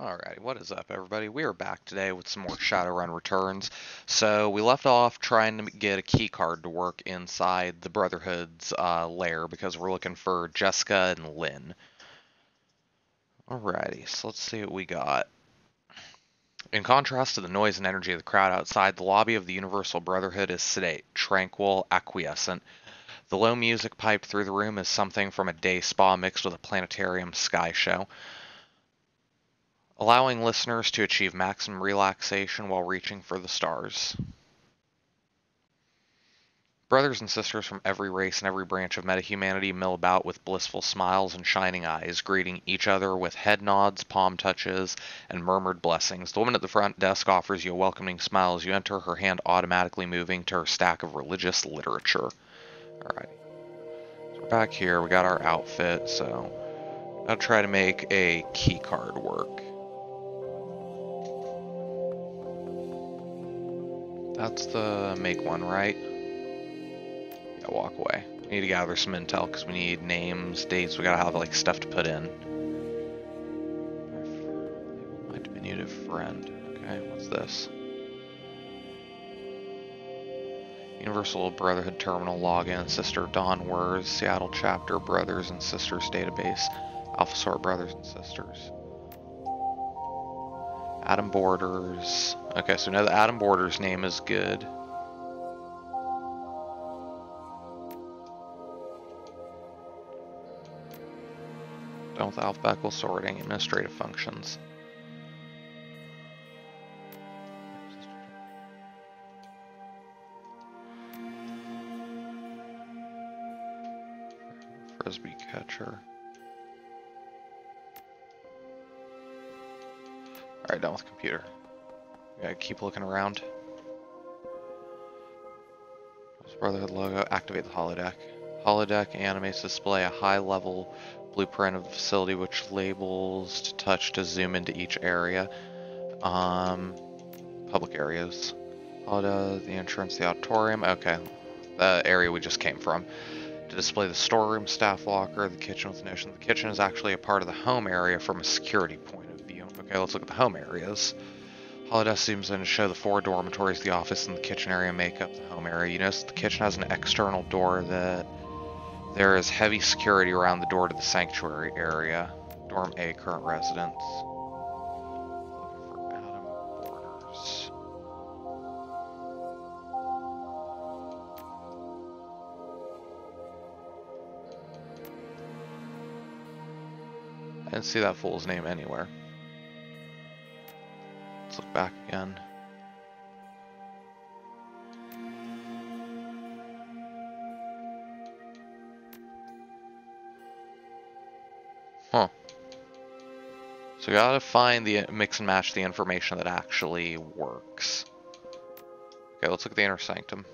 Alrighty, what is up, everybody? We are back today with some more Shadowrun returns. So we left off trying to get a key card to work inside the Brotherhood's uh, lair because we're looking for Jessica and Lynn. Alrighty, so let's see what we got. In contrast to the noise and energy of the crowd outside, the lobby of the Universal Brotherhood is sedate, tranquil, acquiescent. The low music piped through the room is something from a day spa mixed with a planetarium sky show allowing listeners to achieve maximum relaxation while reaching for the stars. Brothers and sisters from every race and every branch of metahumanity mill about with blissful smiles and shining eyes, greeting each other with head nods, palm touches, and murmured blessings. The woman at the front desk offers you a welcoming smile as you enter, her hand automatically moving to her stack of religious literature. Alright. So we're back here, we got our outfit, so I'll try to make a key card work. That's the make one, right? Yeah, walk away. We need to gather some intel because we need names, dates. We gotta have like stuff to put in. My diminutive friend. Okay, what's this? Universal Brotherhood Terminal login, Sister Dawn Wers, Seattle Chapter, Brothers and Sisters Database, Alpha Sort Brothers and Sisters. Adam Borders. Okay, so now the Adam Borders name is good. Done with alphabetical sorting, administrative functions. Frisbee catcher. Alright, done with computer. Gotta keep looking around. Brotherhood logo, activate the holodeck. Holodeck animates display a high level blueprint of the facility which labels to touch to zoom into each area. Um, public areas. Holodeck, the entrance, the auditorium. Okay, the area we just came from. To display the storeroom, staff locker, the kitchen with the notion the kitchen is actually a part of the home area from a security point of view. Okay, let's look at the home areas. Holodesk zooms in to show the four dormitories, the office, and the kitchen area make up the home area. You notice the kitchen has an external door that there is heavy security around the door to the sanctuary area. Dorm A, current residence. I didn't see that fool's name anywhere. Back again. Huh. So gotta find the mix and match the information that actually works. Okay, let's look at the inner sanctum.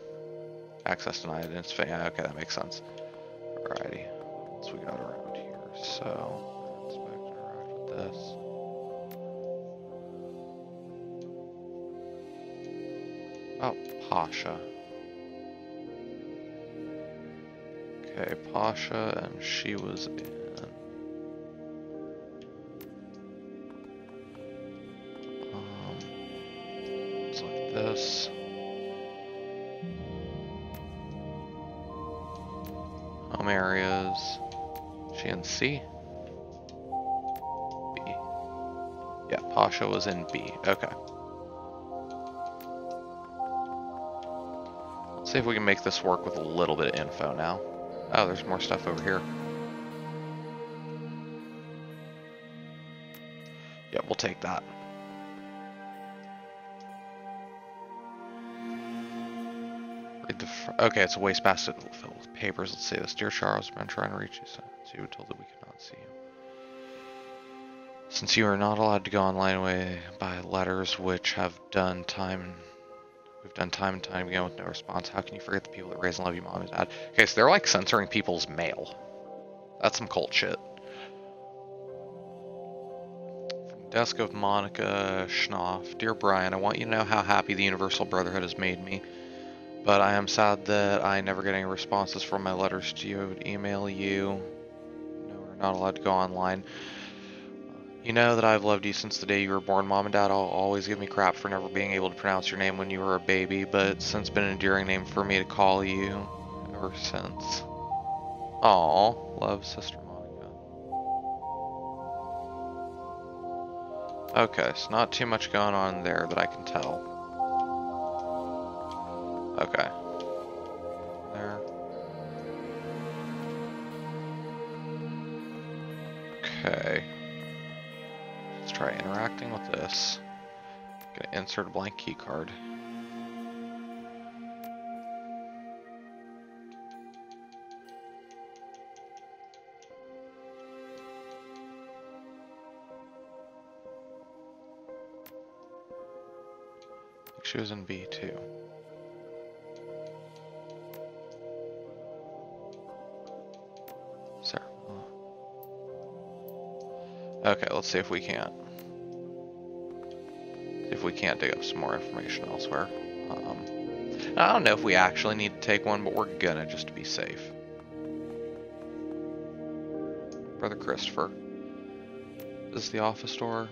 Access denied. Yeah, okay, that makes sense. Alrighty. So we got around here? So interact with this. Pasha. Okay, Pasha, and she was in. Um, look at this. Home areas. She in C? B. Yeah, Pasha was in B. Okay. See if we can make this work with a little bit of info now. Oh, there's more stuff over here. Yeah, we'll take that. Okay, it's a waste wastebasket filled with papers. Let's see this. Dear Charles, I've been trying to reach you since you were told that we could not see you. Since you are not allowed to go online way by letters which have done time We've done time and time again with no response. How can you forget the people that raise and love you, mom and dad? Okay, so they're like censoring people's mail. That's some cult shit. From desk of Monica Schnoff. Dear Brian, I want you to know how happy the Universal Brotherhood has made me. But I am sad that I never get any responses from my letters to you. I would email you. No, we're not allowed to go online. You know that I've loved you since the day you were born. Mom and Dad will always give me crap for never being able to pronounce your name when you were a baby, but it's since been an endearing name for me to call you ever since. Aw, love Sister Monica. Okay, so not too much going on there that I can tell. Okay. There. Okay. Try interacting with this. Gonna insert a blank key card. She was in B too. Sarah. Uh. Okay, let's see if we can't. We can't dig up some more information elsewhere. Um, I don't know if we actually need to take one, but we're gonna just to be safe. Brother Christopher. Is the office door?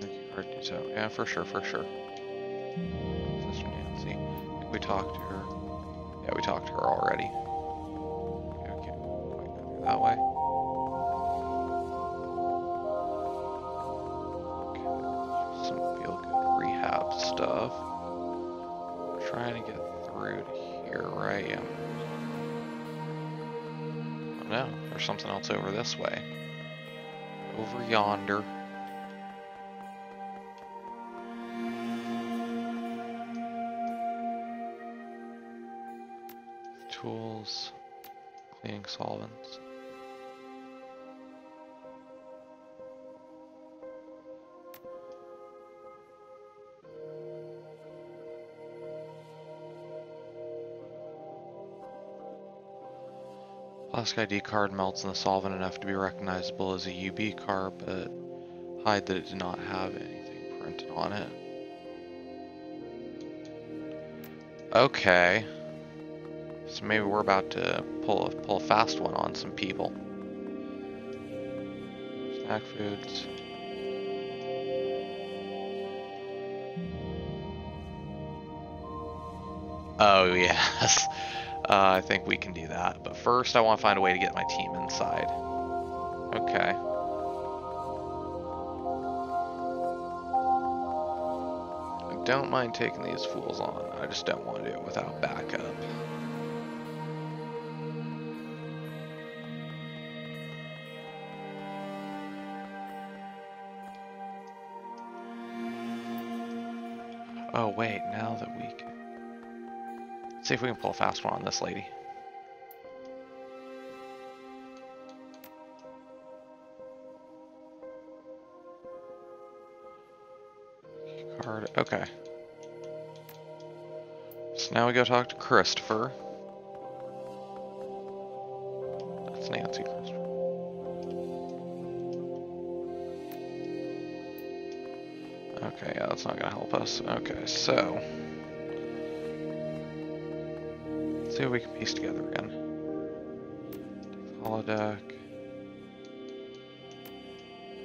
Yeah. So, yeah, for sure, for sure. Sister Nancy. We talked to her. Yeah, we talked to her already. Stuff. We're trying to get through to here, right? Yeah. Oh no, there's something else over this way. Over yonder. Tools, cleaning solvents. Plastic ID card melts in the solvent enough to be recognizable as a UB card, but hide that it did not have anything printed on it. Okay. So maybe we're about to pull a, pull a fast one on some people. Snack foods. Oh yes. Uh, I think we can do that. But first I want to find a way to get my team inside. Okay. I don't mind taking these fools on. I just don't want to do it without backup. See if we can pull a fast one on this lady. Card, okay. So now we go talk to Christopher. That's Nancy Christopher. Okay, yeah, that's not gonna help us. Okay, so... see what we can piece together again. Holodeck.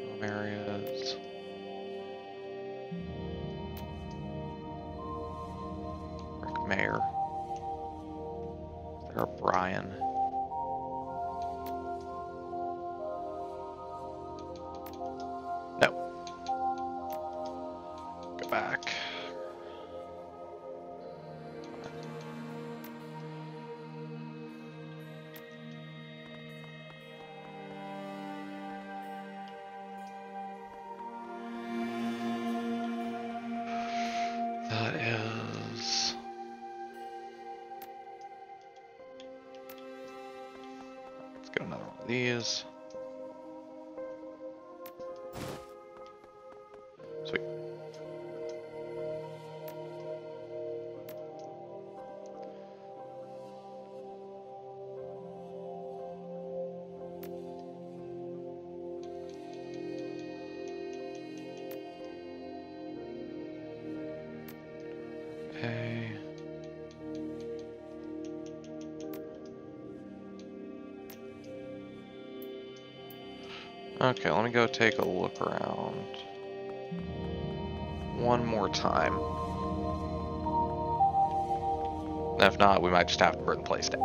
Home areas. Rick Mayer. There Brian? Okay, let me go take a look around. One more time. If not, we might just have to burn the place down.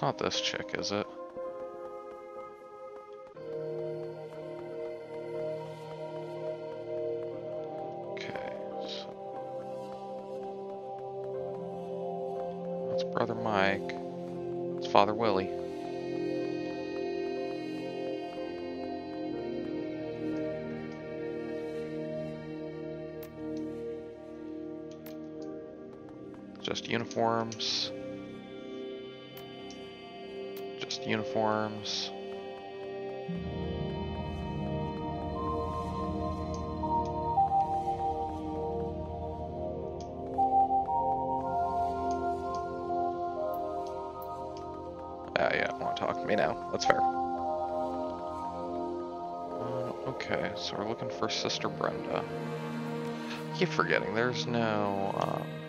That's not this chick, is it? Okay, so that's Brother Mike. It's Father Willie. Just uniforms. Uniforms. Ah, yeah, want to talk to me now. That's fair. Uh, okay, so we're looking for Sister Brenda. keep forgetting, there's no, um,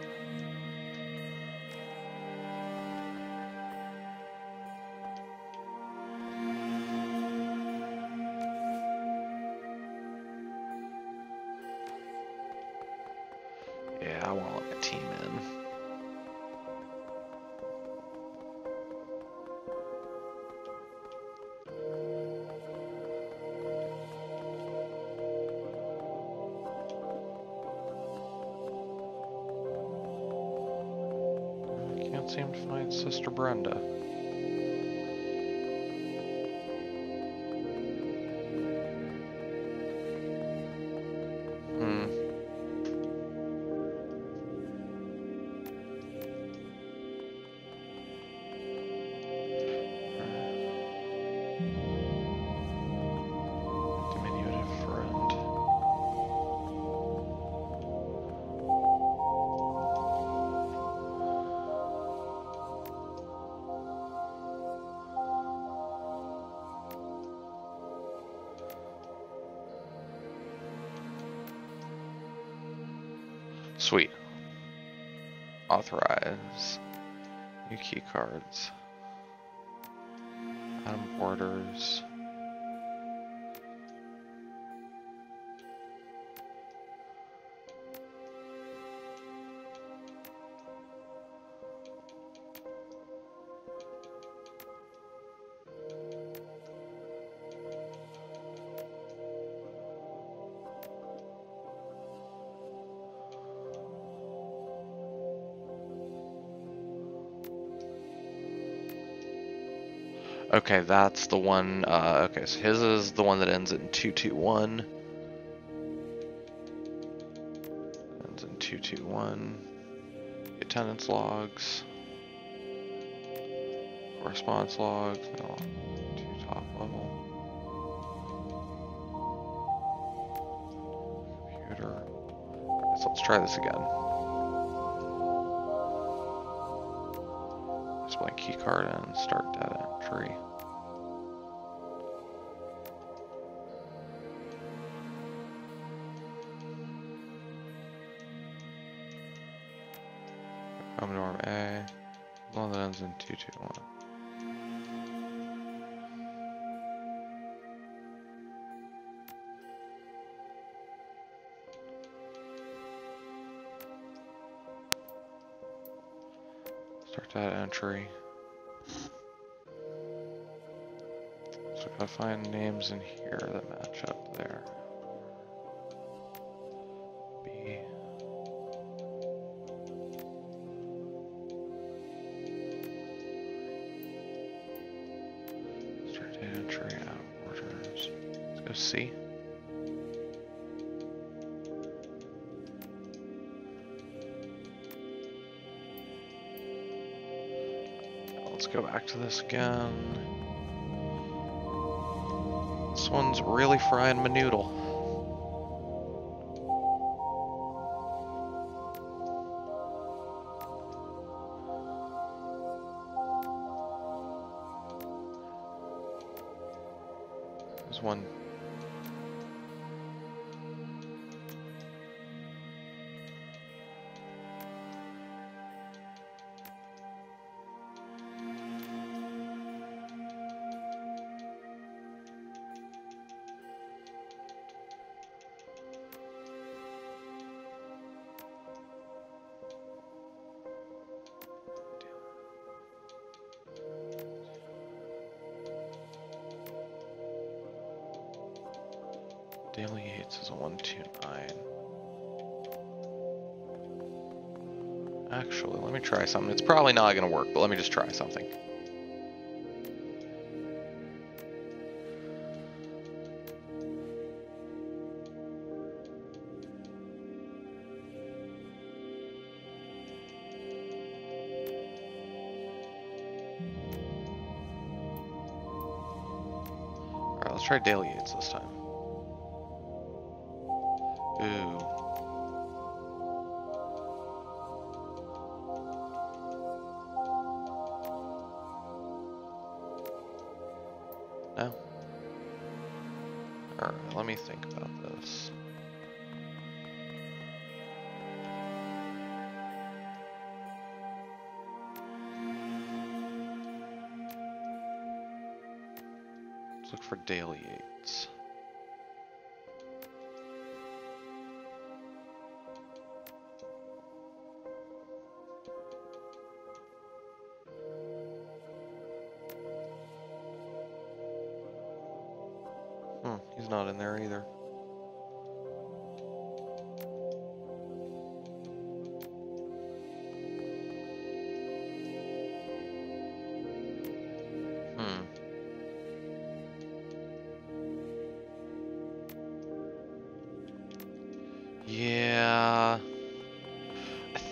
cards. Adam Borders. Okay, that's the one. Uh, okay, so his is the one that ends in 221. Ends in 221. Attendance logs. Correspondence logs. No, two top level. Computer. So let's try this again. Key card and start data entry. Home norm A. One that ends in 221. Start that entry. Gotta find names in here that match up there. Go C. Let's go back to this again. Really frying my noodle. There's one. Try something. It's probably not going to work, but let me just try something. Alright, let's try Daily Yates this time.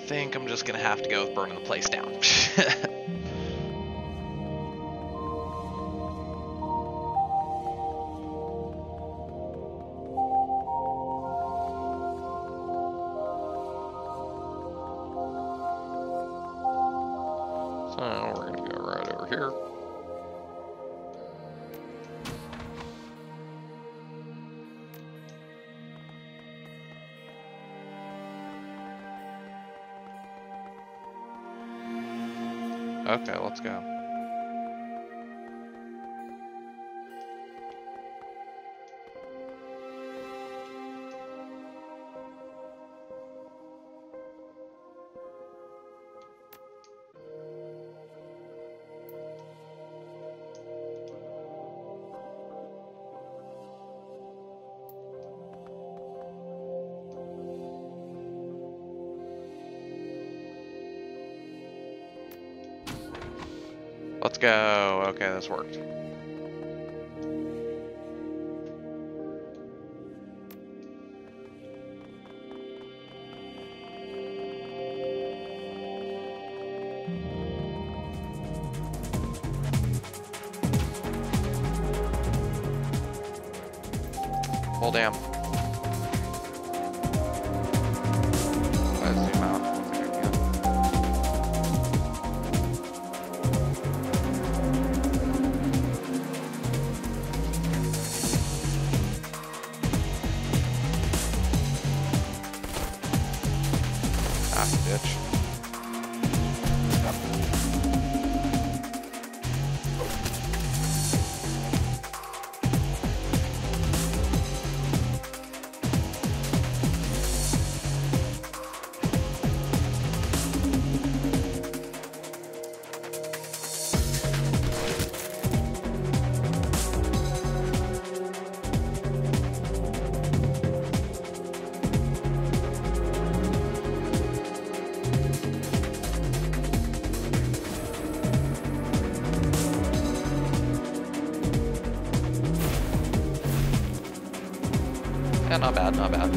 Think I'm just gonna have to go with burning the place down. Okay, let's go. This worked. Not bad, not bad.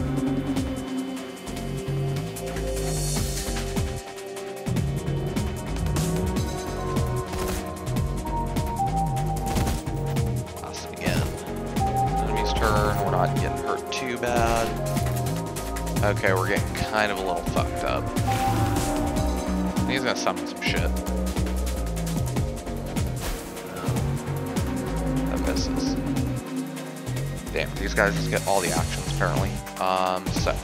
Awesome again. Enemy's turn, we're not getting hurt too bad. Okay, we're getting kind of a little fucked up. He's gonna summon some shit. That misses. Damn, these guys just get all the actions apparently. Um, so.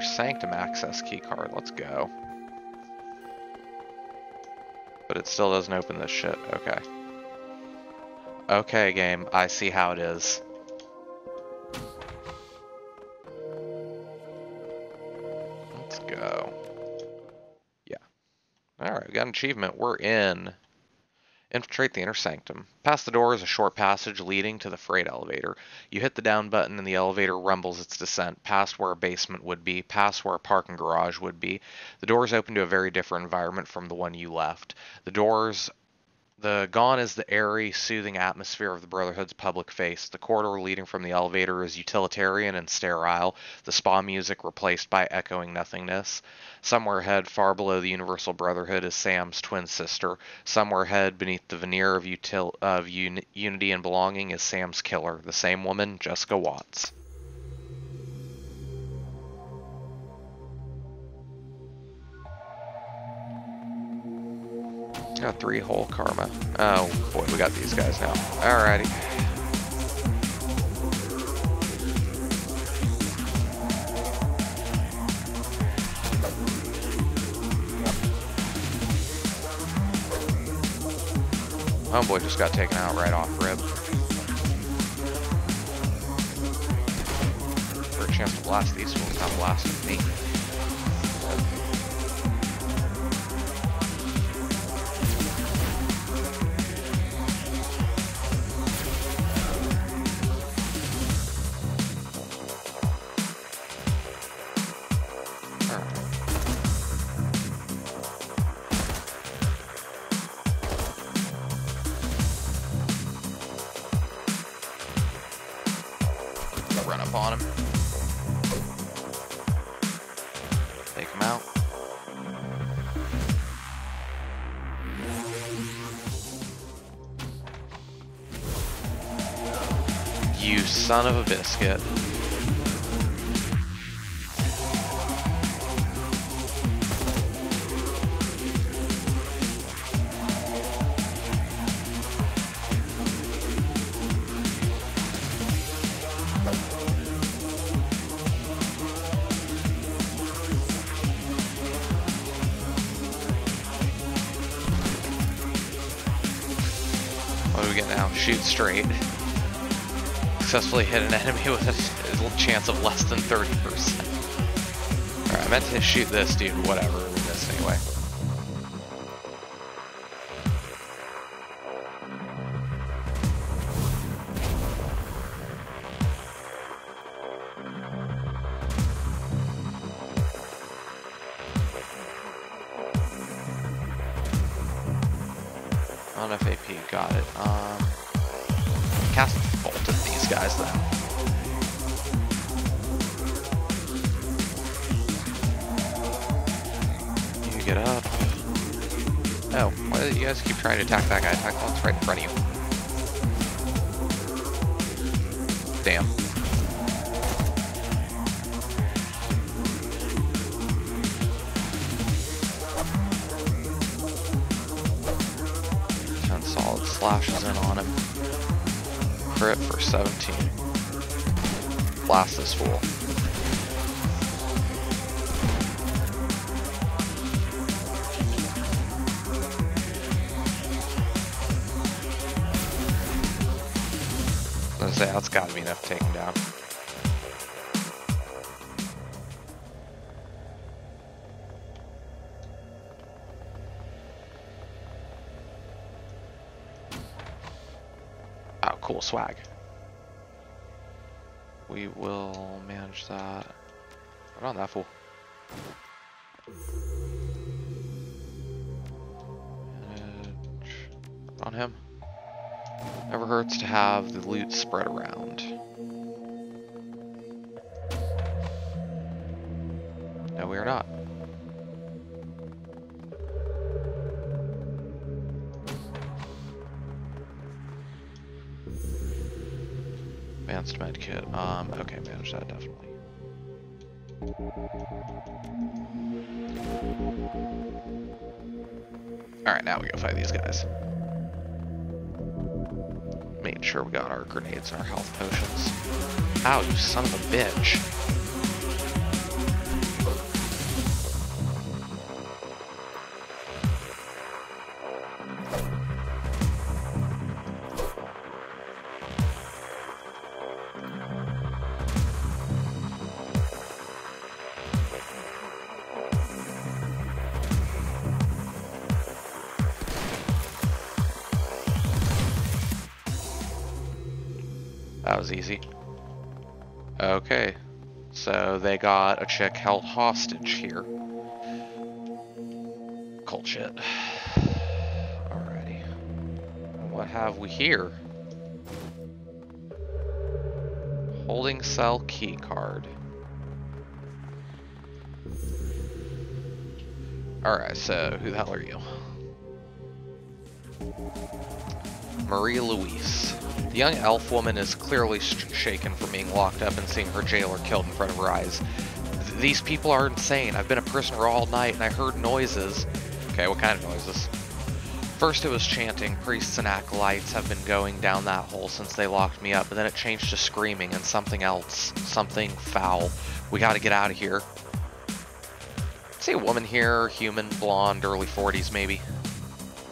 Inner Sanctum access key card. Let's go. But it still doesn't open this shit. Okay. Okay, game. I see how it is. Let's go. Yeah. Alright, we got an achievement. We're in. Infiltrate the inner sanctum. Past the door is a short passage leading to the freight elevator. You hit the down button and the elevator rumbles its descent, past where a basement would be, past where a parking garage would be. The doors open to a very different environment from the one you left. The doors the gone is the airy, soothing atmosphere of the Brotherhood's public face. The corridor leading from the elevator is utilitarian and sterile, the spa music replaced by echoing nothingness. Somewhere ahead, far below the Universal Brotherhood, is Sam's twin sister. Somewhere ahead, beneath the veneer of, util- of un- unity and belonging, is Sam's killer, the same woman, Jessica Watts. Got three whole karma. Oh boy, we got these guys now. Alrighty. Homeboy just got taken out right off rib. For a chance to blast these fools, not blasting me. Son of a biscuit. What do we get now? Shoot straight. Successfully hit an enemy with a chance of less than 30%. Alright, I meant to shoot this dude, whatever. Hurts to have the loot spread around. No, we are not. Advanced med kit. Um, okay, manage that definitely. Alright, now we go fight these guys. Making sure we got our grenades and our health potions. Ow, you son of a bitch. Got a chick held hostage here. Cold shit. Alrighty. What have we here? Holding cell key card. Alright, so who the hell are you? Marie Louise. The young elf woman is clearly sh shaken from being locked up and seeing her jailer killed in front of her eyes. Th these people are insane. I've been a prisoner all night and I heard noises. Okay, what kind of noises? First it was chanting. Priests and acolytes have been going down that hole since they locked me up, but then it changed to screaming and something else. Something foul. We gotta get out of here. See a woman here, human, blonde, early 40s maybe.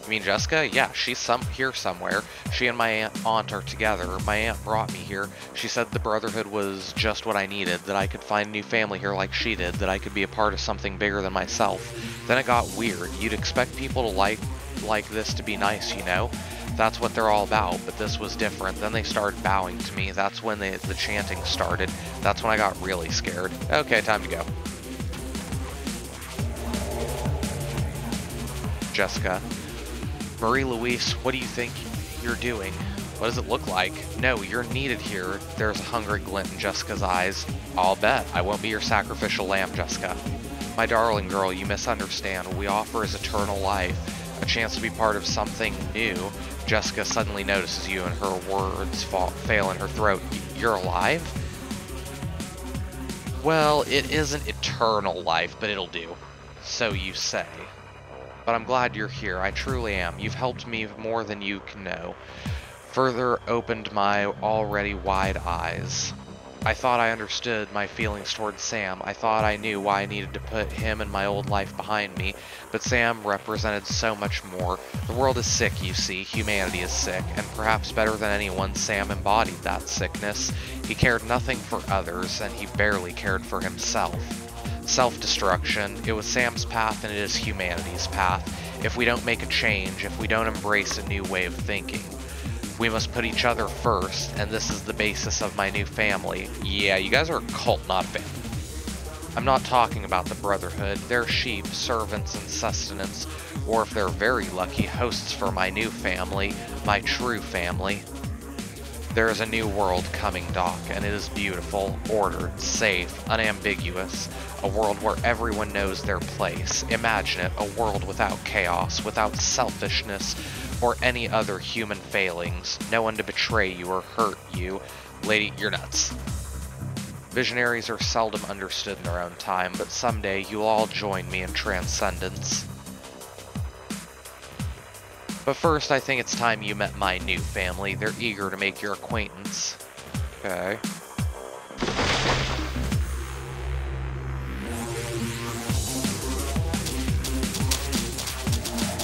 Mean Jessica? Yeah, she's some here somewhere. She and my aunt, aunt are together. My aunt brought me here. She said the Brotherhood was just what I needed, that I could find new family here like she did, that I could be a part of something bigger than myself. Then it got weird. You'd expect people to like like this to be nice, you know? That's what they're all about, but this was different. Then they started bowing to me. That's when they, the chanting started. That's when I got really scared. Okay, time to go. Jessica. Marie Louise, what do you think you're doing? What does it look like? No, you're needed here. There's a hungry glint in Jessica's eyes. I'll bet. I won't be your sacrificial lamb, Jessica. My darling girl, you misunderstand. What we offer is eternal life, a chance to be part of something new. Jessica suddenly notices you and her words fall, fail in her throat. You're alive? Well, it isn't eternal life, but it'll do. So you say but I'm glad you're here. I truly am. You've helped me more than you can know. Further opened my already wide eyes. I thought I understood my feelings towards Sam. I thought I knew why I needed to put him and my old life behind me. But Sam represented so much more. The world is sick, you see. Humanity is sick. And perhaps better than anyone, Sam embodied that sickness. He cared nothing for others, and he barely cared for himself self-destruction. It was Sam's path and it is humanity's path. If we don't make a change, if we don't embrace a new way of thinking, we must put each other first, and this is the basis of my new family. Yeah, you guys are a cult, not family. I'm not talking about the Brotherhood. They're sheep, servants, and sustenance, or if they're very lucky, hosts for my new family, my true family. There is a new world coming, Doc, and it is beautiful, ordered, safe, unambiguous. A world where everyone knows their place. Imagine it, a world without chaos, without selfishness, or any other human failings. No one to betray you or hurt you. Lady, you're nuts. Visionaries are seldom understood in their own time, but someday you'll all join me in transcendence. But first, I think it's time you met my new family. They're eager to make your acquaintance. Okay.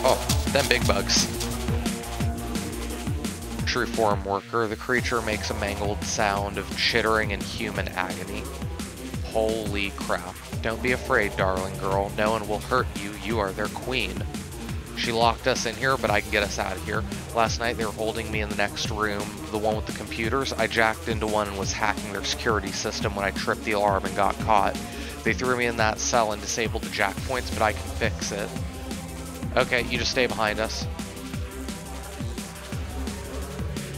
Oh, them big bugs. True form worker, the creature makes a mangled sound of chittering in human agony. Holy crap. Don't be afraid, darling girl. No one will hurt you. You are their queen. She locked us in here, but I can get us out of here. Last night they were holding me in the next room, the one with the computers. I jacked into one and was hacking their security system when I tripped the alarm and got caught. They threw me in that cell and disabled the jack points, but I can fix it. Okay, you just stay behind us.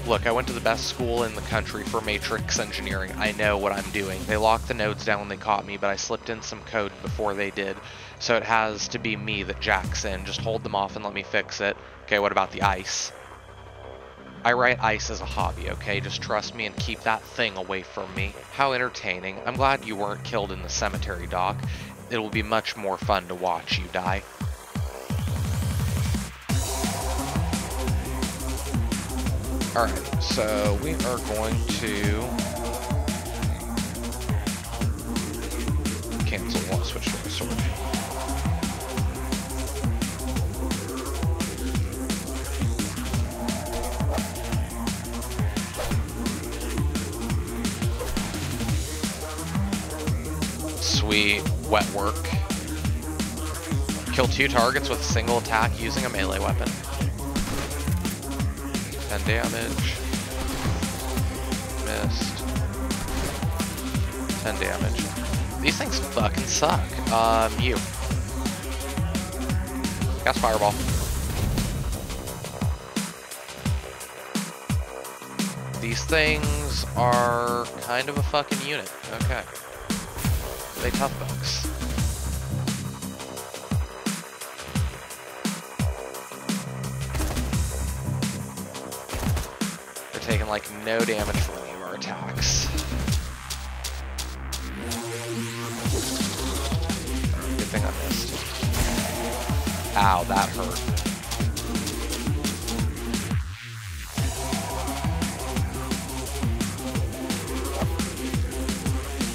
Look, I went to the best school in the country for matrix engineering. I know what I'm doing. They locked the nodes down when they caught me, but I slipped in some code before they did. So it has to be me that jacks in. Just hold them off and let me fix it. Okay, what about the ice? I write ice as a hobby, okay? Just trust me and keep that thing away from me. How entertaining. I'm glad you weren't killed in the cemetery, Doc. It will be much more fun to watch you die. Alright, so we are going to cancel. Want switch to the sword. Sweet, wet work. Kill two targets with a single attack using a melee weapon. 10 damage. Missed. 10 damage. These things fucking suck. Um, you. Cast Fireball. These things are kind of a fucking unit. Okay. They tough bugs. Taking like no damage from any of our attacks. Good thing I missed. Ow, that hurt.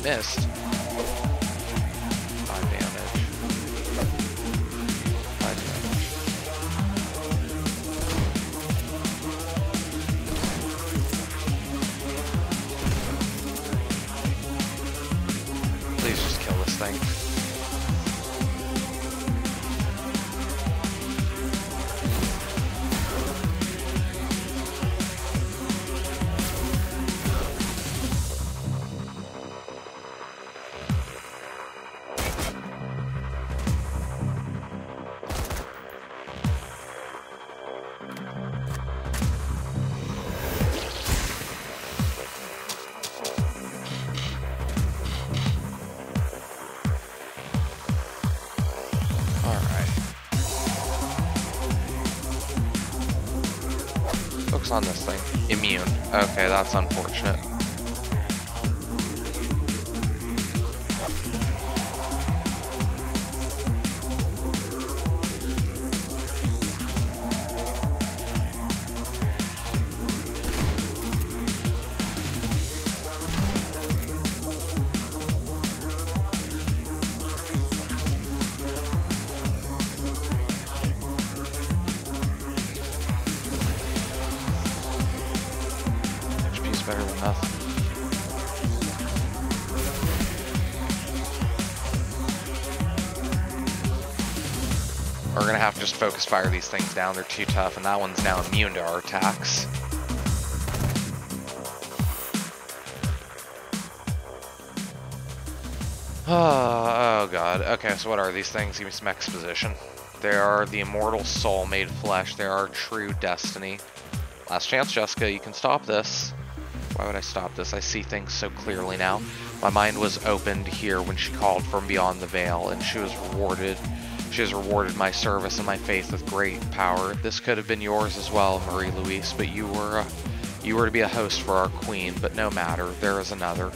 Missed. That's unfortunate. Fire these things down. They're too tough, and that one's now immune to our attacks. Oh, oh god. Okay, so what are these things? Give me some exposition. They are the immortal soul made flesh. They are true destiny. Last chance, Jessica. You can stop this. Why would I stop this? I see things so clearly now. My mind was opened here when she called from beyond the veil, and she was rewarded. She has rewarded my service and my faith with great power. This could have been yours as well, Marie Louise, but you were uh, You were to be a host for our queen, but no matter, there is another.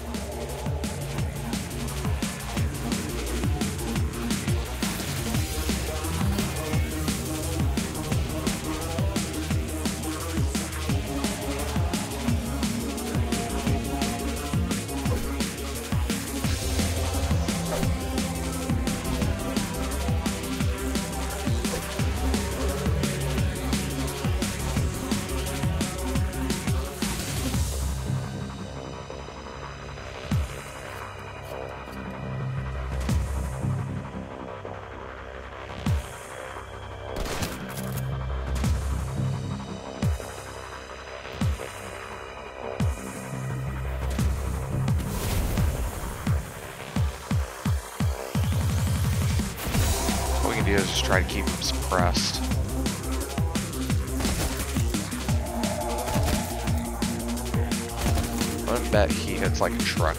Truck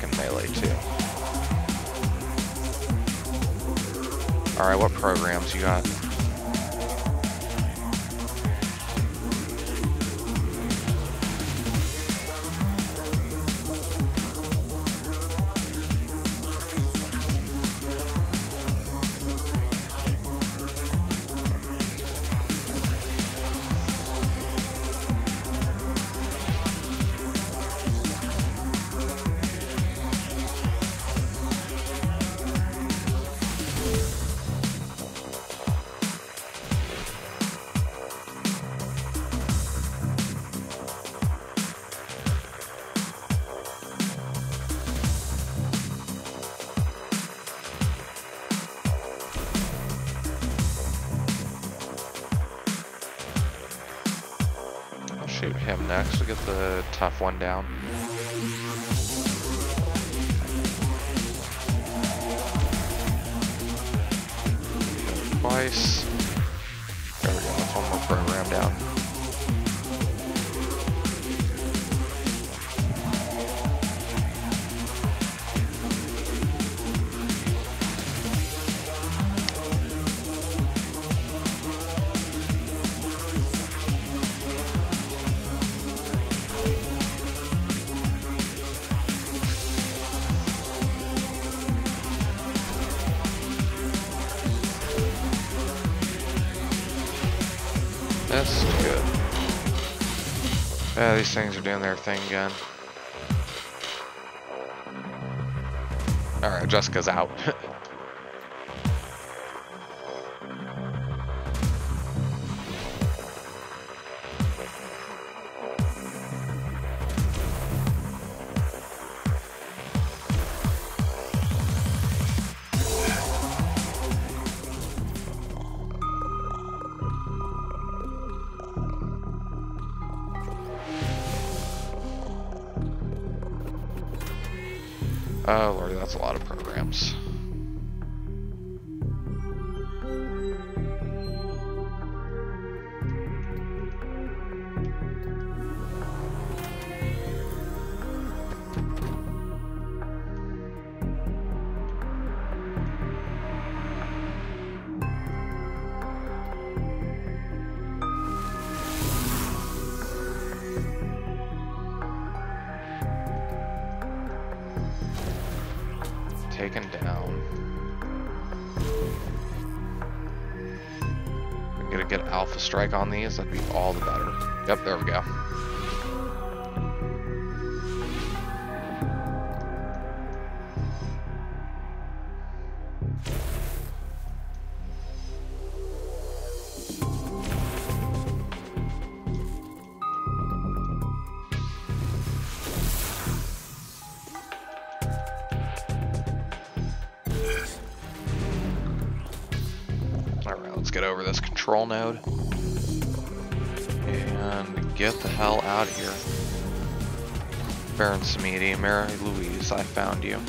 shoot him next to get the tough one down. Twice. There we go, that's one more program down. These things are doing their thing again. Alright, Jessica's out. control node. And get the hell out of here. Baron Samedi, Marie Louise, I found you.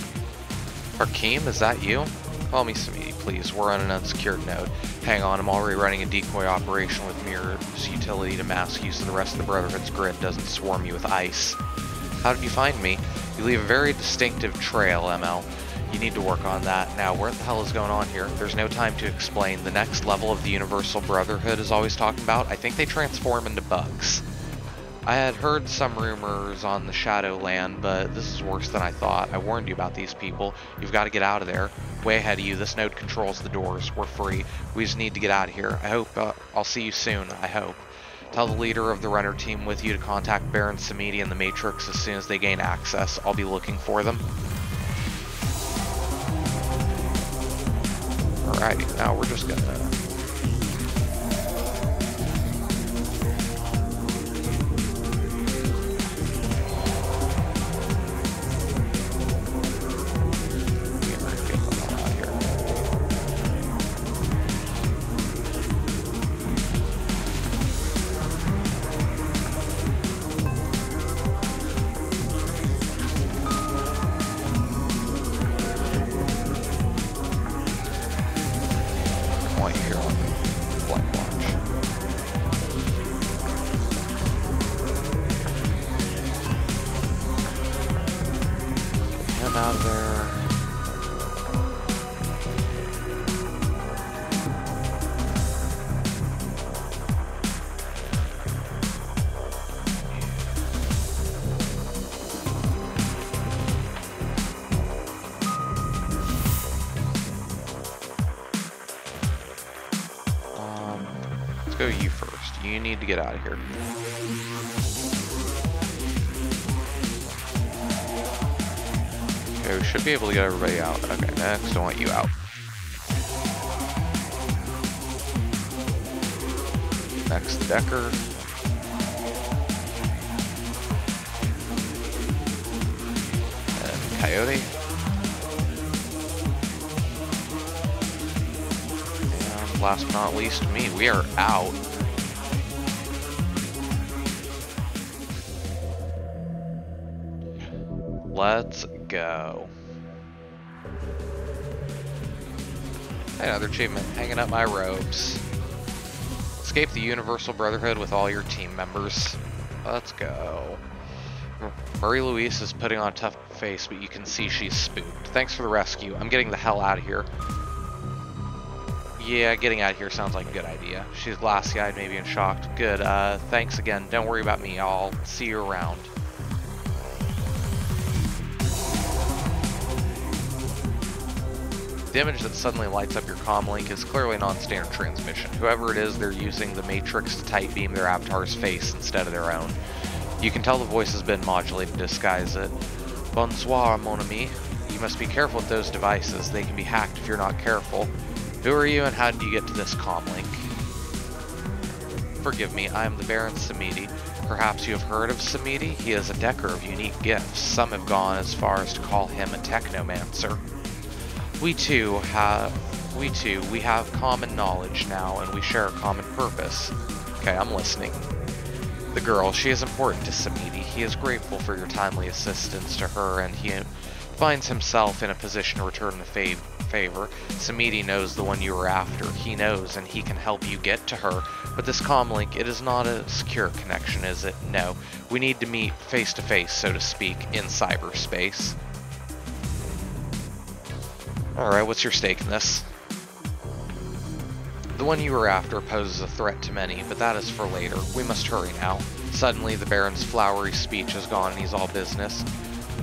Hakeem, is that you? Call me Samedi, please. We're on an unsecured node. Hang on, I'm already running a decoy operation with Mirror's utility to mask you so the rest of the Brotherhood's grid doesn't swarm you with ice. How did you find me? You leave a very distinctive trail, ML. You need to work on that. Now, what the hell is going on here? There's no time to explain. The next level of the Universal Brotherhood is always talking about. I think they transform into bugs. I had heard some rumors on the Shadowland, but this is worse than I thought. I warned you about these people. You've got to get out of there. Way ahead of you. This node controls the doors. We're free. We just need to get out of here. I hope uh, I'll see you soon. I hope. Tell the leader of the runner team with you to contact Baron Samedi and the Matrix as soon as they gain access. I'll be looking for them. Alrighty, now we're just gonna You need to get out of here. Okay, we should be able to get everybody out. Okay, next I want you out. Next, Decker. And Coyote. And last but not least, me. We are out. Let's go. Another achievement, hanging up my robes. Escape the Universal Brotherhood with all your team members. Let's go. Marie Louise is putting on a tough face, but you can see she's spooked. Thanks for the rescue. I'm getting the hell out of here. Yeah, getting out of here sounds like a good idea. She's glassy-eyed, maybe, and shocked. Good, uh, thanks again. Don't worry about me. I'll see you around. The image that suddenly lights up your comlink is clearly non-standard transmission. Whoever it is, they're using the Matrix to tight beam their avatar's face instead of their own. You can tell the voice has been modulated to disguise it. Bonsoir, mon ami. You must be careful with those devices. They can be hacked if you're not careful. Who are you and how did you get to this comlink? Forgive me, I am the Baron Samedi. Perhaps you have heard of Samedi? He is a Decker of unique gifts. Some have gone as far as to call him a technomancer. We too have we too, we have common knowledge now and we share a common purpose. Okay, I'm listening. The girl, she is important to Samedi. He is grateful for your timely assistance to her and he finds himself in a position to return the favor favor. Samedi knows the one you are after. He knows and he can help you get to her. But this comlink, it is not a secure connection, is it? No. We need to meet face to face, so to speak, in cyberspace. Alright, what's your stake in this? The one you were after poses a threat to many, but that is for later. We must hurry now. Suddenly, the Baron's flowery speech is gone and he's all business.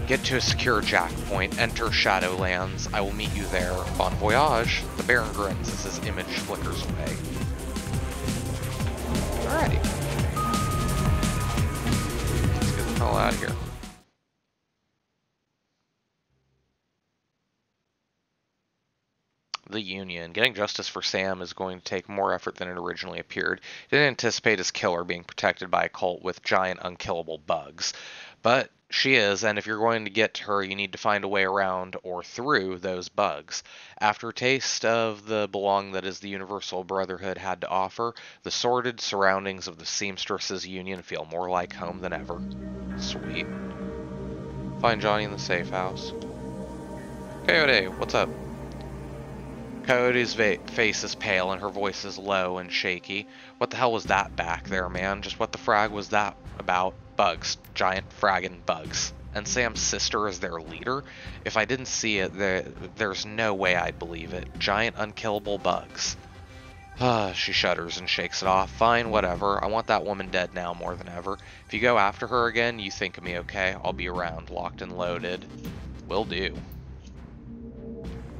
Get to a secure jack point, enter Shadowlands. I will meet you there. Bon voyage. The Baron grins as his image flickers away. Alrighty. Let's get the hell out of here. The Union. Getting justice for Sam is going to take more effort than it originally appeared. Didn't anticipate his killer being protected by a cult with giant unkillable bugs. But she is, and if you're going to get to her, you need to find a way around or through those bugs. After a taste of the belong that is the Universal Brotherhood had to offer, the sordid surroundings of the Seamstresses Union feel more like home than ever. Sweet. Find Johnny in the safe house. Coyote, what's up? Coyote's face is pale and her voice is low and shaky. What the hell was that back there, man? Just what the frag was that about? bugs, giant fragging bugs. And Sam's sister is their leader? If I didn't see it, there, there's no way I'd believe it. Giant unkillable bugs. Ah, she shudders and shakes it off. Fine, whatever. I want that woman dead now more than ever. If you go after her again, you think of me, okay? I'll be around, locked and loaded. Will do.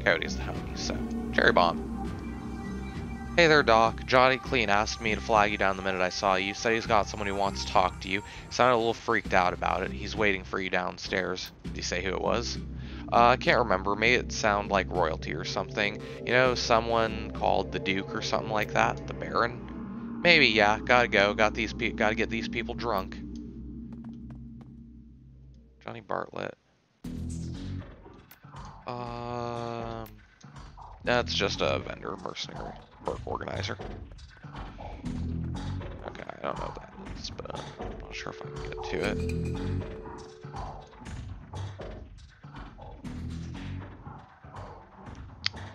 Cody's the homie, so. Cherry bomb. Hey there, Doc. Johnny Clean asked me to flag you down the minute I saw you. Said he's got someone who wants to talk to you. Sounded a little freaked out about it. He's waiting for you downstairs. Did he say who it was? Uh, I can't remember. Made it sound like royalty or something. You know, someone called the Duke or something like that. The Baron. Maybe, yeah. Gotta go. Got these. Pe gotta get these people drunk. Johnny Bartlett. Um, that's just a vendor mercenary work organizer. Okay, I don't know what that is, but I'm not sure if I can get to it.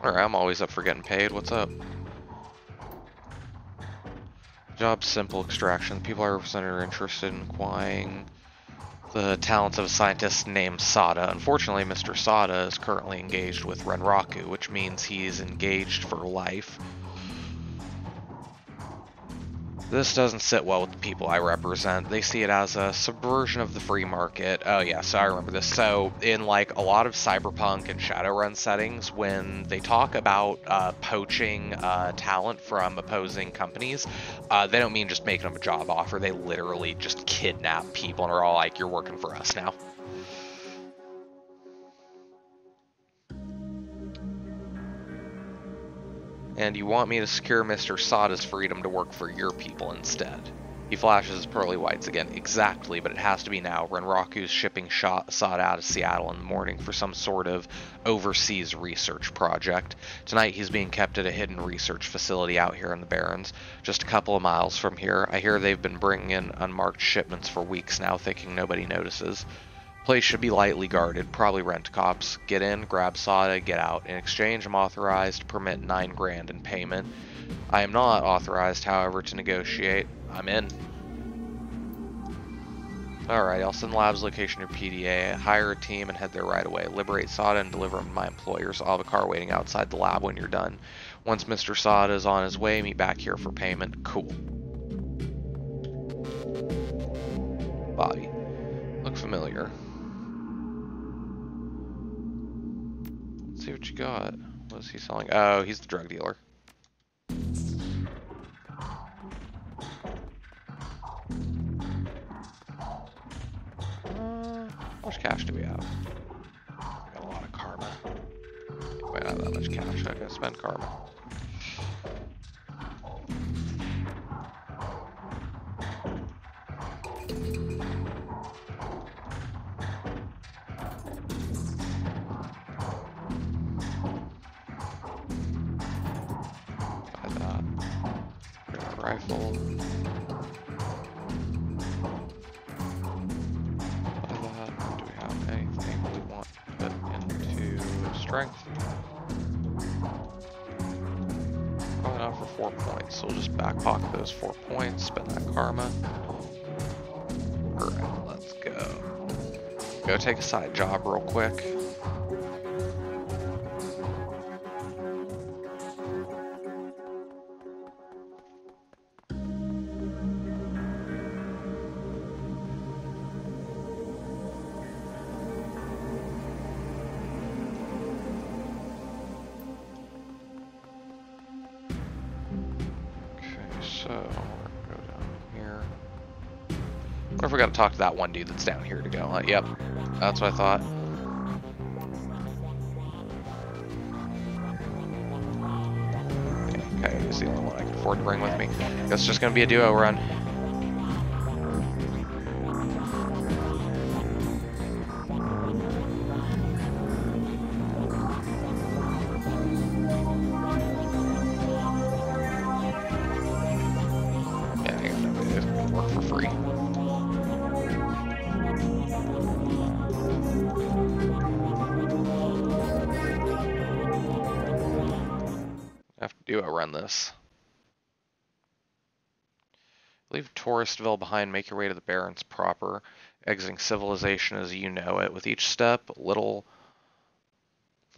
Alright, I'm always up for getting paid. What's up? Job simple extraction. People I represented are interested in acquiring the talents of a scientist named Sada. Unfortunately, Mr. Sada is currently engaged with Renraku, which means he's engaged for life this doesn't sit well with the people I represent. They see it as a subversion of the free market. Oh yeah, so I remember this. So in like a lot of cyberpunk and Shadowrun settings, when they talk about uh, poaching uh, talent from opposing companies, uh, they don't mean just making them a job offer. They literally just kidnap people and are all like, "You're working for us now." And you want me to secure Mr. Sada's freedom to work for your people instead. He flashes his pearly whites again. Exactly, but it has to be now. Renraku's shipping shot Sada out of Seattle in the morning for some sort of overseas research project. Tonight he's being kept at a hidden research facility out here in the Barrens, just a couple of miles from here. I hear they've been bringing in unmarked shipments for weeks now, thinking nobody notices. Place should be lightly guarded, probably rent cops. Get in, grab Sada, get out. In exchange, I'm authorized to permit 9 grand in payment. I am not authorized, however, to negotiate. I'm in. Alright, I'll send the Lab's location to PDA, hire a team, and head there right away. Liberate Sada and deliver him to my employers. I'll have a car waiting outside the lab when you're done. Once Mr. Sada is on his way, meet back here for payment. Cool. Body. Look familiar. See what you got. What is he selling? Oh, he's the drug dealer. Uh, how much cash do we have? We got a lot of karma. Wait, not that much cash. I gotta spend karma. Side job real quick. Talk to that one dude that's down here to go. Uh, yep, that's what I thought. Okay, he's the only one I can afford to bring with me. It's just gonna be a duo run. Leave Touristville behind, make your way to the Barrens proper, exiting civilization as you know it. With each step, little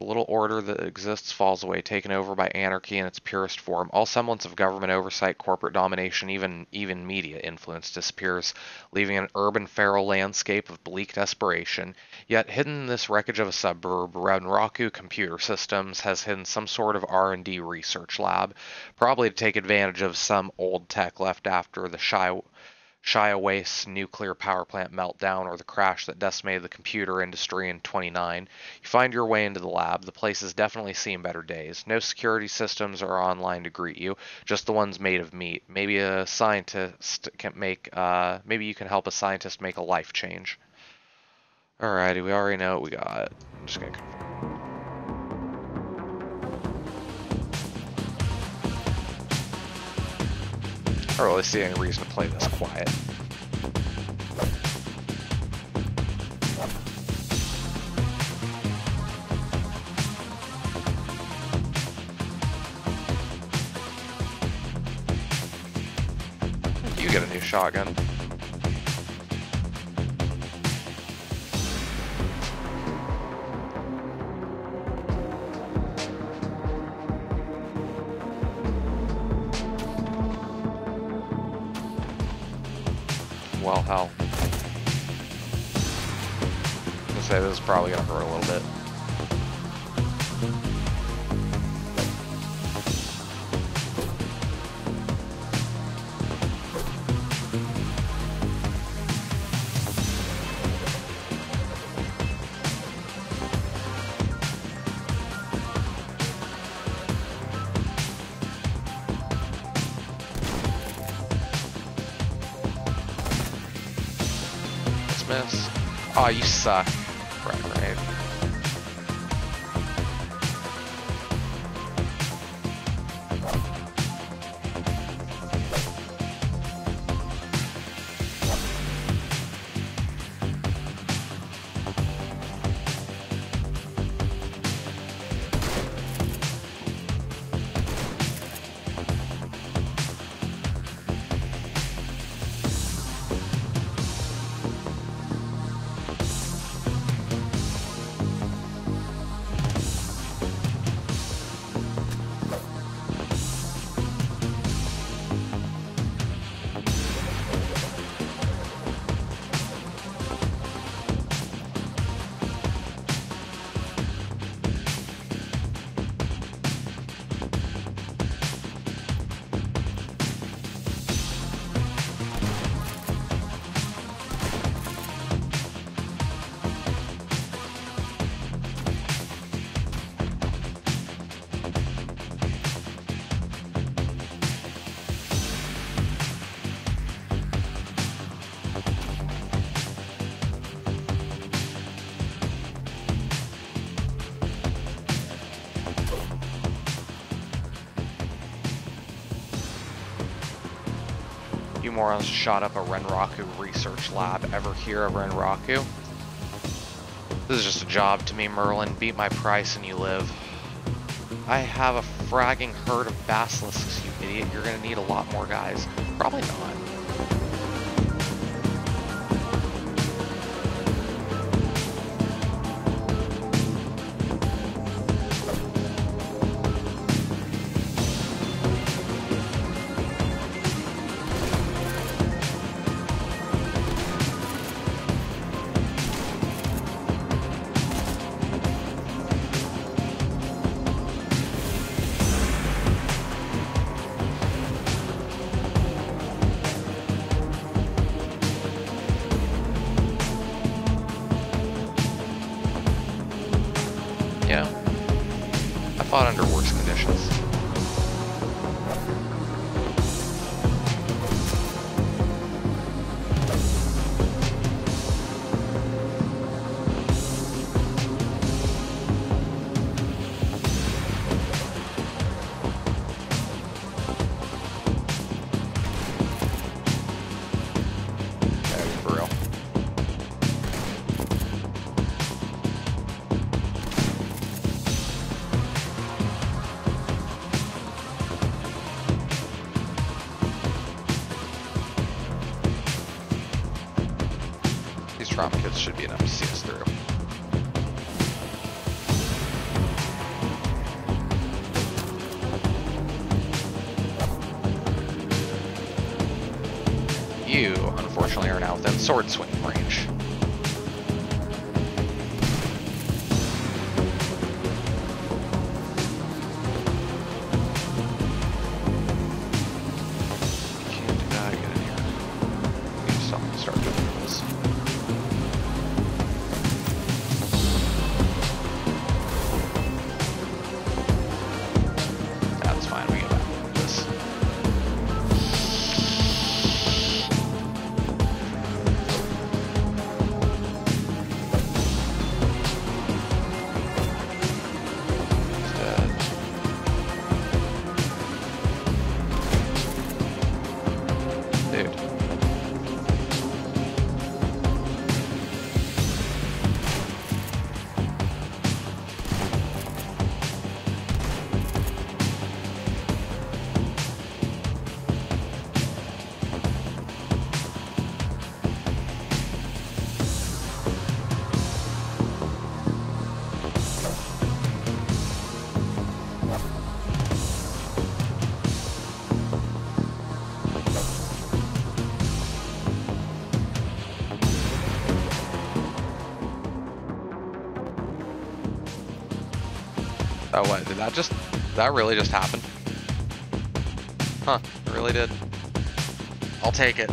The little order that exists falls away, taken over by anarchy in its purest form. All semblance of government oversight, corporate domination, even even media influence disappears, leaving an urban feral landscape of bleak desperation. Yet hidden in this wreckage of a suburb, Renraku Computer Systems has hidden some sort of R&D research lab, probably to take advantage of some old tech left after the Shai Shiawase nuclear power plant meltdown or the crash that decimated the computer industry in 29. You find your way into the lab. The place has definitely seen better days. No security systems are online to greet you, just the ones made of meat. Maybe a scientist can make, uh, maybe you can help a scientist make a life change. Alrighty, we already know what we got. I'm just gonna don't really see any reason to play this quiet. You get a new shotgun. Hell. I'm gonna say this is probably gonna hurt a little bit. Oh, you morons shot up a Renraku research lab. Ever hear of Renraku? This is just a job to me, Merlin. Beat my price and you live. I have a fragging herd of basilisks, you idiot. You're gonna need a lot more guys. Probably not. prop kits should be enough to see us through. You, unfortunately, are now within sword swing range. That really just happen? Huh, it really did. I'll take it.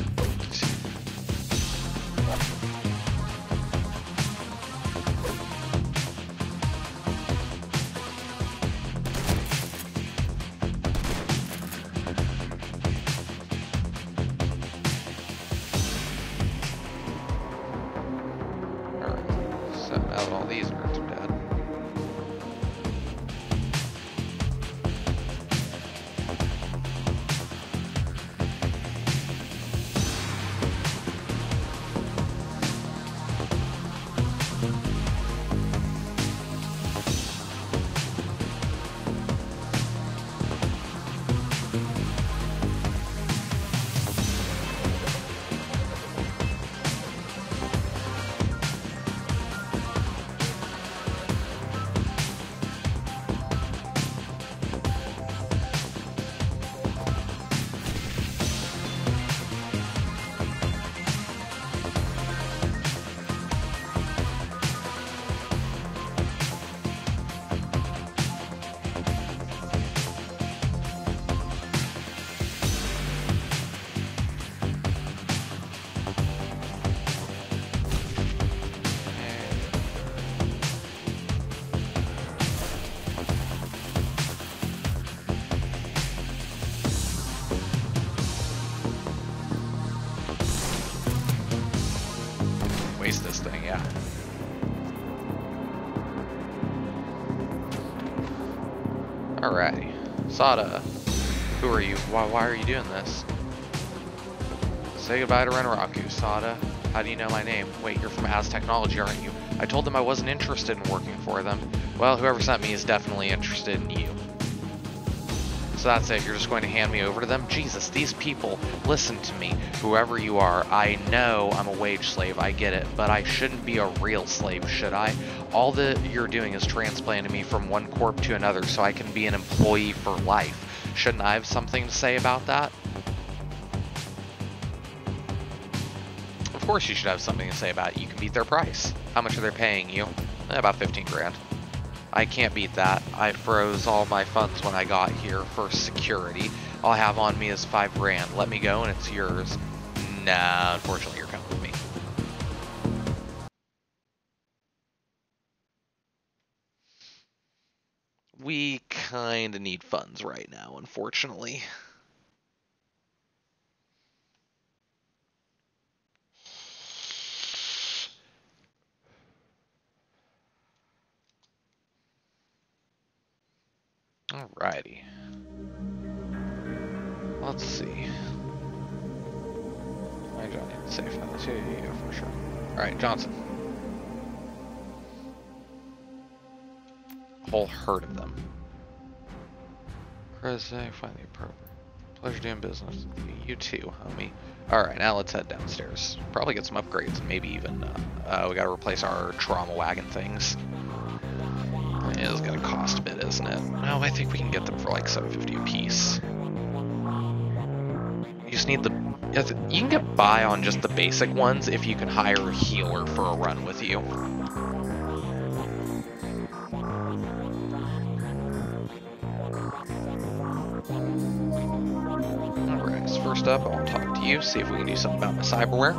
Sada, who are you? Why, why are you doing this? Say goodbye to Renraku, Sada. How do you know my name? Wait, you're from Aztechnology, aren't you? I told them I wasn't interested in working for them. Well, whoever sent me is definitely interested in you. So that's it, you're just going to hand me over to them? Jesus, these people, listen to me. Whoever you are, I know I'm a wage slave, I get it, but I shouldn't be a real slave, should I? All that you're doing is transplanting me from one corp to another so I can be an employee for life. Shouldn't I have something to say about that? Of course you should have something to say about it. You can beat their price. How much are they paying you? Eh, About 15 grand. I can't beat that. I froze all my funds when I got here for security. All I have on me is five grand. Let me go and it's yours. Nah, unfortunately you're We kinda need funds right now, unfortunately. Alrighty. Let's see. I don't need to save yeah, yeah, for sure. Alright, Johnson. Whole herd of them. Present, find the appropriate. Pleasure doing business. with You You too, homie. Alright, now let's head downstairs. Probably get some upgrades, maybe even, uh, uh, we gotta replace our trauma wagon things. It is gonna cost a bit, isn't it? No, I think we can get them for like 750 a piece. You just need the... You can get by on just the basic ones if you can hire a healer for a run with you. Alright, first up, I'll talk to you, see if we can do something about my cyberware.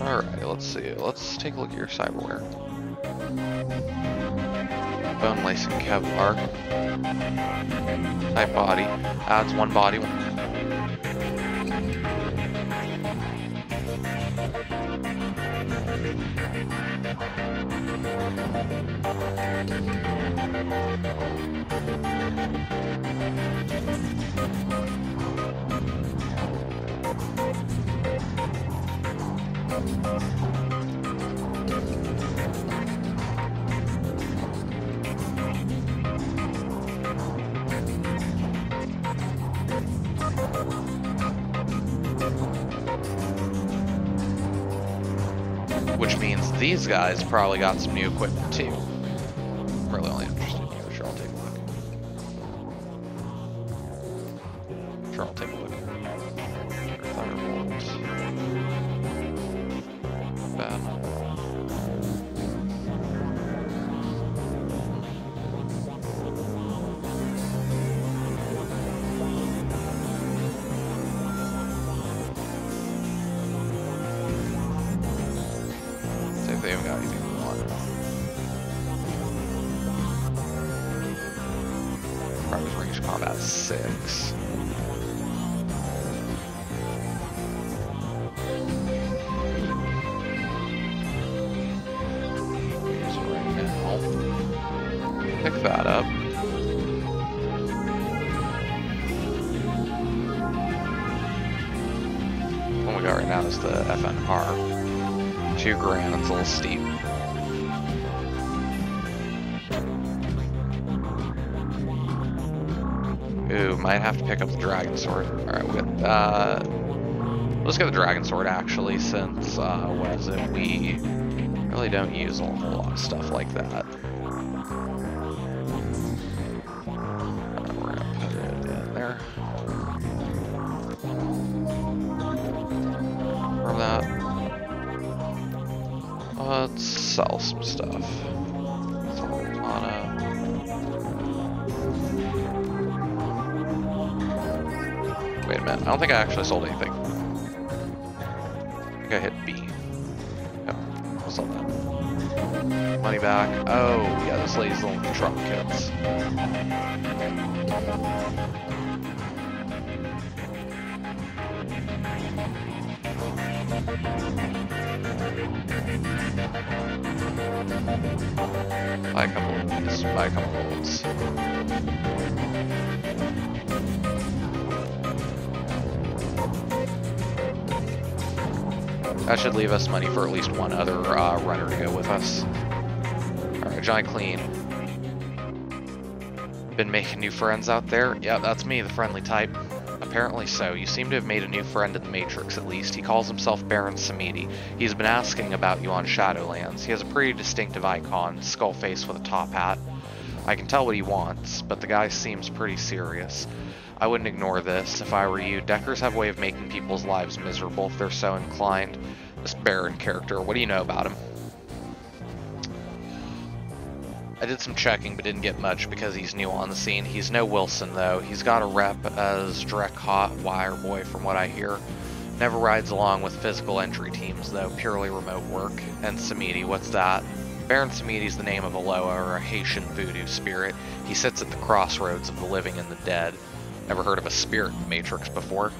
Alright, let's see. Let's take a look at your cyberware. Bone lacing Kevlar. Type body. Ah, Adds one body. These guys probably got some new equipment too. Sword. Alright, we'll get, uh, let's get the Dragon Sword actually, since, uh, what is it, we really don't use a whole lot of stuff like that. I don't think I actually sold anything. I think I hit B. Yep, I'll sell that. Money back. Oh, yeah, this lady's little truck kits. Buy a couple of these, buy a couple of. That should leave us money for at least one other uh, runner to go with us. Alright, Johnny Clean. Been making new friends out there? Yeah, that's me, the friendly type. Apparently so. You seem to have made a new friend in the Matrix, at least. He calls himself Baron Samedi. He's been asking about you on Shadowlands. He has a pretty distinctive icon, skull face with a top hat. I can tell what he wants, but the guy seems pretty serious. I wouldn't ignore this. If I were you, Deckers have a way of making people's lives miserable if they're so inclined. This Baron character, what do you know about him? I did some checking but didn't get much because he's new on the scene. He's no Wilson though. He's got a rep as direct hot wire boy from what I hear. Never rides along with physical entry teams though, purely remote work. And Samedi, what's that? Baron Samedi is the name of a Loa or a Haitian voodoo spirit. He sits at the crossroads of the living and the dead. Never heard of a spirit Matrix before.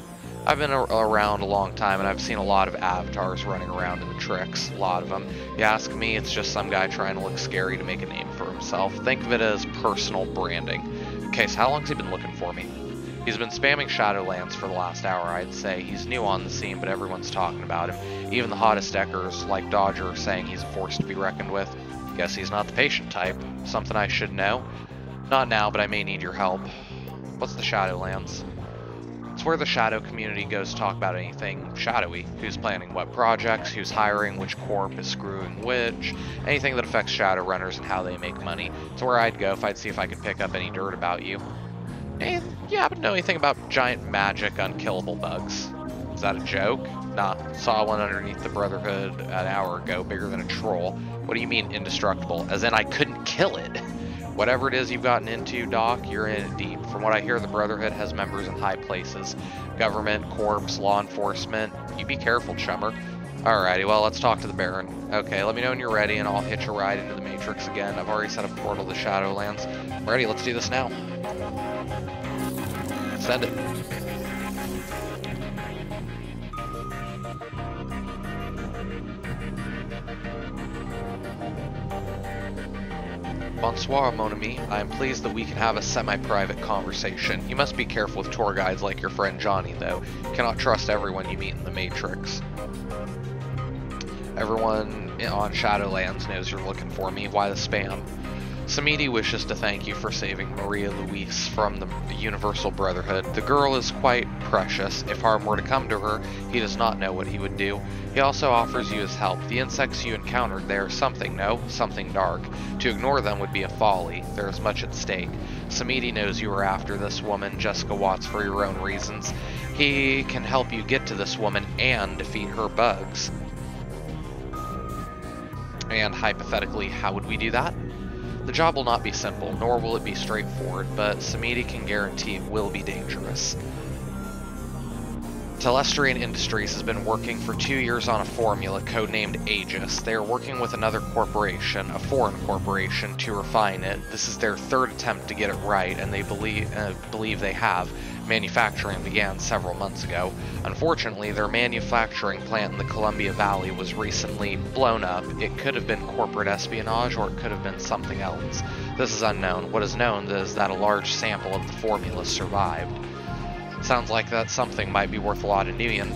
I've been a- around a long time and I've seen a lot of avatars running around in the tricks, a lot of them. You ask me, it's just some guy trying to look scary to make a name for himself. Think of it as personal branding. Okay, so how long's he been looking for me? He's been spamming Shadowlands for the last hour, I'd say. He's new on the scene, but everyone's talking about him. Even the hottest deckers, like Dodger, are saying he's a force to be reckoned with. Guess he's not the patient type. Something I should know. Not now, but I may need your help. What's the Shadowlands? It's where the shadow community goes to talk about anything shadowy. Who's planning what projects, who's hiring, which corp is screwing which, anything that affects shadow runners and how they make money. It's where I'd go if I'd see if I could pick up any dirt about you. And yeah, I would know anything about giant magic unkillable bugs. Is that a joke? Nah, saw one underneath the Brotherhood an hour ago, bigger than a troll. What do you mean indestructible? As in I couldn't kill it. Whatever it is you've gotten into, Doc, you're in it deep. From what I hear, the Brotherhood has members in high places. Government, corps, law enforcement. You be careful, chummer. Alrighty, well, let's talk to the Baron. Okay, let me know when you're ready, and I'll hitch a ride into the Matrix again. I've already set up a portal to Shadowlands. Ready, let's do this now. Send it. Bonsoir, mon ami. I am pleased that we can have a semi-private conversation. You must be careful with tour guides like your friend Johnny, though. You cannot trust everyone you meet in the Matrix. Everyone on Shadowlands knows you're looking for me. Why the spam? Samedi wishes to thank you for saving Marie Louise from the Universal Brotherhood. The girl is quite precious. If harm were to come to her, he does not know what he would do. He also offers you his help. The insects you encountered, they are something, no? Something dark. To ignore them would be a folly. There is much at stake. Samedi knows you are after this woman, Jessica Watts, for your own reasons. He can help you get to this woman and defeat her bugs. And hypothetically, how would we do that? The job will not be simple, nor will it be straightforward, but Samedi can guarantee it will be dangerous. Telestrian Industries has been working for two years on a formula codenamed Aegis. They are working with another corporation, a foreign corporation, to refine it. This is their third attempt to get it right, and they believe uh, believe they have. Manufacturing began several months ago. Unfortunately, their manufacturing plant in the Columbia Valley was recently blown up. It could have been corporate espionage, or it could have been something else. This is unknown. What is known is that a large sample of the formula survived. Sounds like that something might be worth a lot of million.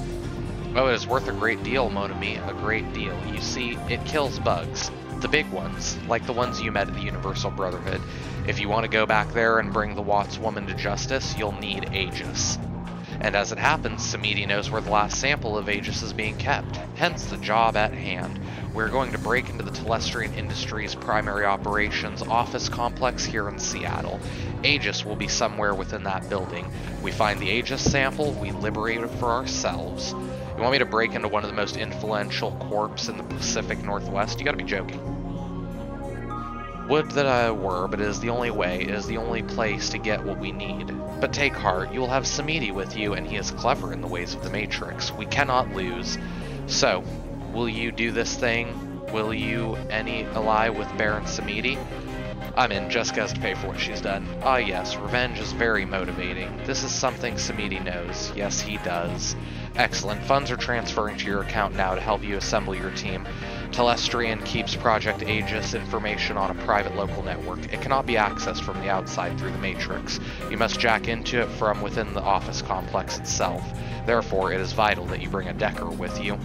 Oh, it is worth a great deal, mon ami, a great deal. You see, it kills bugs. The big ones, like the ones you met at the Universal Brotherhood. If you want to go back there and bring the Watts woman to justice, you'll need Aegis. And as it happens, Samedi knows where the last sample of Aegis is being kept, hence the job at hand. We're going to break into the Telestrian Industries primary operations office complex here in Seattle. Aegis will be somewhere within that building. We find the Aegis sample, we liberate it for ourselves. You want me to break into one of the most influential corps in the Pacific Northwest? You gotta be joking. Would that I were, but it is the only way, it is the only place to get what we need. But take heart, you will have Samedi with you, and he is clever in the ways of the Matrix. We cannot lose. So, will you do this thing? Will you any ally with Baron Samedi? I'm in, Jessica has to pay for what she's done. Ah yes, revenge is very motivating. This is something Samedi knows. Yes, he does. Excellent. Funds are transferring to your account now to help you assemble your team. Telestrian keeps Project Aegis information on a private local network. It cannot be accessed from the outside through the Matrix. You must jack into it from within the office complex itself. Therefore, it is vital that you bring a Decker with you.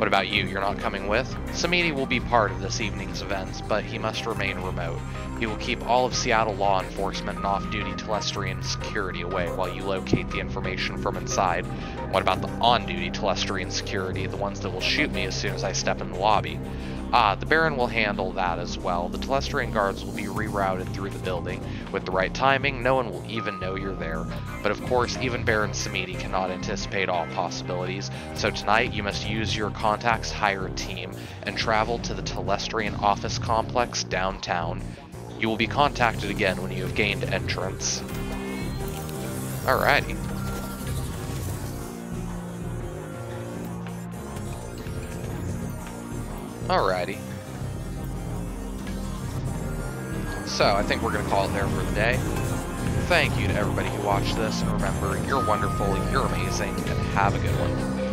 What about you? You're not coming with? Samedi will be part of this evening's events, but he must remain remote. He will keep all of Seattle law enforcement and off-duty Telestrian security away while you locate the information from inside. What about the on-duty Telestrian security, the ones that will shoot me as soon as I step in the lobby? Ah, the Baron will handle that as well. The Telestrian guards will be rerouted through the building. With the right timing, no one will even know you're there. But of course, even Baron Samedi cannot anticipate all possibilities, so tonight you must use your contacts, hire a team, and travel to the Telestrian office complex downtown. You will be contacted again when you have gained entrance. Alrighty. Alrighty. So, I think we're going to call it there for the day. Thank you to everybody who watched this, and remember, you're wonderful, you're amazing, and have a good one.